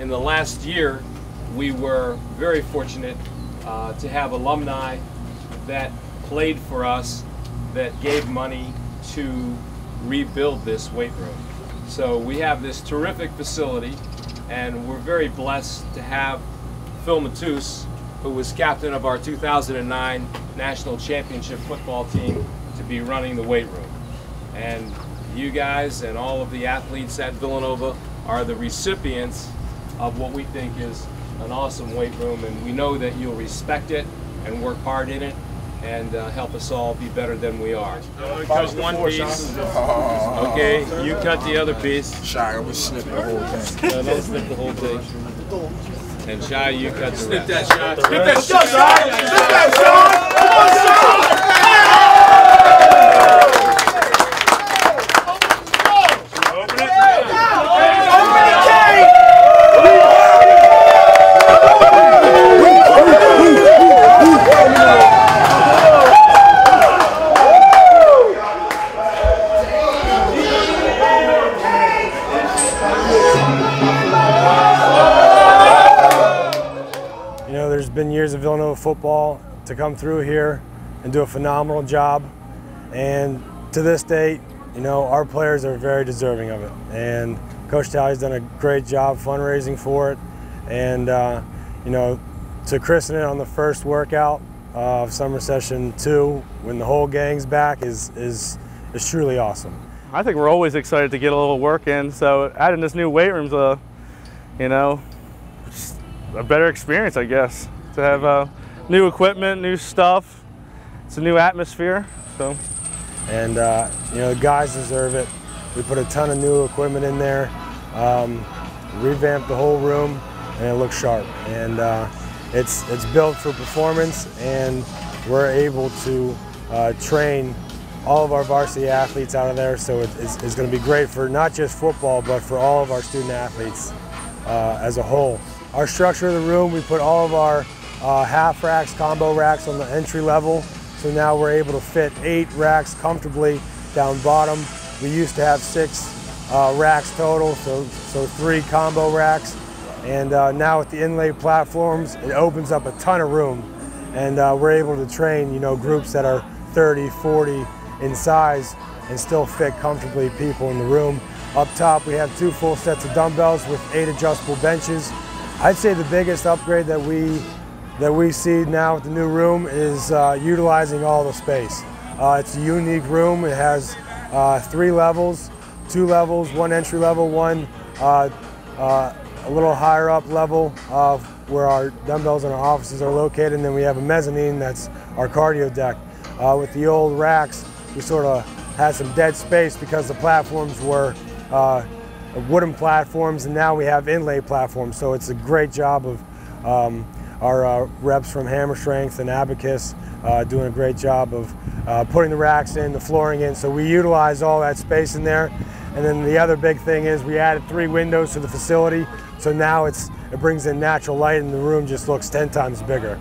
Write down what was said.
in the last year, we were very fortunate uh, to have alumni that played for us that gave money to rebuild this weight room. So we have this terrific facility and we're very blessed to have Phil Matus, who was captain of our 2009 National Championship football team, to be running the weight room. And you guys and all of the athletes at Villanova are the recipients of what we think is an awesome weight room and we know that you'll respect it and work hard in it and uh, help us all be better than we are. I'm cut one piece. Okay, you cut the other piece. Shy, I was snipping the whole thing. No, don't snip the whole thing. And Shy, you cut the rest. that shot. Snip that shot, Snip that You know, there's been years of Villanova football to come through here and do a phenomenal job. And to this date, you know, our players are very deserving of it. And Coach Talley's done a great job fundraising for it. And, uh, you know, to christen it on the first workout of summer session two, when the whole gang's back, is, is, is truly awesome. I think we're always excited to get a little work in. So adding this new weight room's a, you know, a better experience, I guess. To have uh, new equipment, new stuff. It's a new atmosphere. So. And uh, you know, the guys deserve it. We put a ton of new equipment in there, um, revamped the whole room, and it looks sharp. And uh, it's it's built for performance, and we're able to uh, train all of our varsity athletes out of there. So it's, it's going to be great for not just football, but for all of our student athletes uh, as a whole. Our structure of the room, we put all of our uh, half racks, combo racks on the entry level. So now we're able to fit eight racks comfortably down bottom. We used to have six uh, racks total, so, so three combo racks. And uh, now with the inlay platforms, it opens up a ton of room. And uh, we're able to train, you know, groups that are 30, 40 in size and still fit comfortably people in the room. Up top, we have two full sets of dumbbells with eight adjustable benches. I'd say the biggest upgrade that we that we see now with the new room is uh, utilizing all the space. Uh, it's a unique room. It has uh, three levels, two levels, one entry level, one uh, uh, a little higher up level of where our dumbbells and our offices are located. And then we have a mezzanine that's our cardio deck. Uh, with the old racks, we sort of had some dead space because the platforms were wooden platforms and now we have inlay platforms. So it's a great job of um, our uh, reps from Hammer Strength and Abacus uh, doing a great job of uh, putting the racks in, the flooring in. So we utilize all that space in there. And then the other big thing is we added three windows to the facility. So now it's, it brings in natural light and the room just looks 10 times bigger.